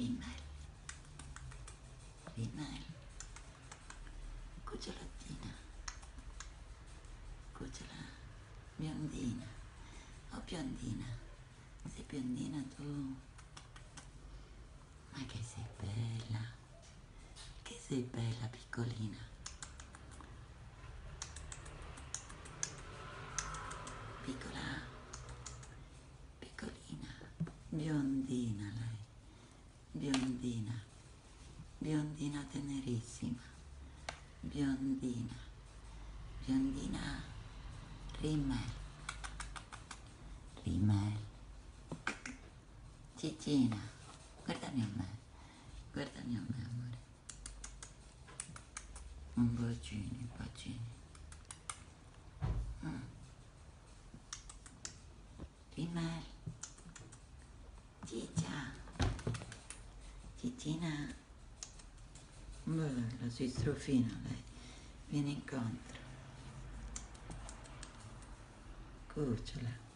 Rimmel. Rimmel. Cucciolottina. Cucciola. Biondina. Oh biondina. Sei biondina tu. Ma che sei bella. Che sei bella piccolina. Piccola. Piccolina. Biondina. Biondina. Biondina tenerissima. Biondina. Biondina Rimmel. Rimmel. Cicina. Guardami a me. Guardami a me, amore. Un bacino, bacini. Mm. Rimmel. Cicina. Bella, si strofina lei. Vieni incontro. Cucciola.